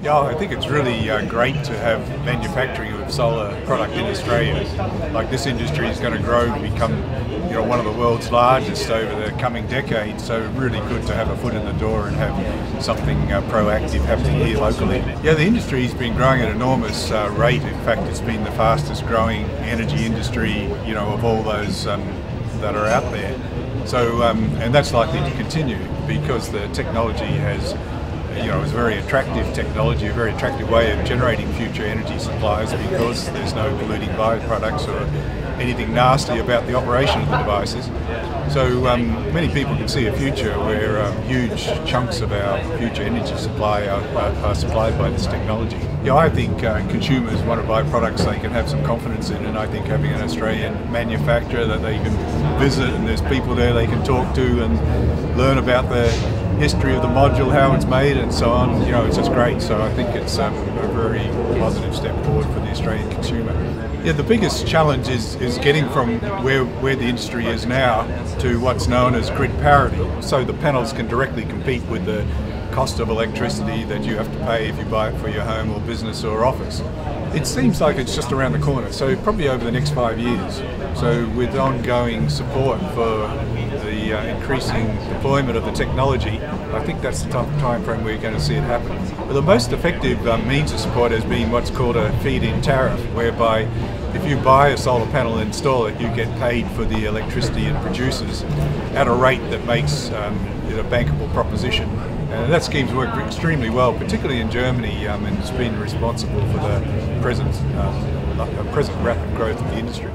Yeah, I think it's really uh, great to have manufacturing of solar product in Australia. Like this industry is going to grow and become you know, one of the world's largest over the coming decades. So really good to have a foot in the door and have something uh, proactive happening here locally. Yeah, the industry's been growing at an enormous uh, rate. In fact, it's been the fastest growing energy industry, you know, of all those um, that are out there. So, um, and that's likely to continue because the technology has you know, it's a very attractive technology, a very attractive way of generating future energy supplies because there's no polluting byproducts or anything nasty about the operation of the devices. So um, many people can see a future where um, huge chunks of our future energy supply are, are, are supplied by this technology. Yeah, I think uh, consumers want to buy products they can have some confidence in, and I think having an Australian manufacturer that they can visit and there's people there they can talk to and learn about the history of the module, how it's made, and so on. You know, it's just great. So I think it's um, a very positive step forward for the Australian consumer. Yeah, the biggest challenge is, is getting from where, where the industry is now to what's known as grid parity. So the panels can directly compete with the cost of electricity that you have to pay if you buy it for your home or business or office. It seems like it's just around the corner, so probably over the next five years. So with ongoing support for the uh, increasing deployment of the technology, I think that's the time frame we're going to see it happen. But the most effective uh, means of support has been what's called a feed-in tariff, whereby if you buy a solar panel and install it, you get paid for the electricity it produces at a rate that makes um, it a bankable proposition. And that scheme's worked extremely well, particularly in Germany, um, and it's been responsible for the present, uh, present rapid growth of the industry.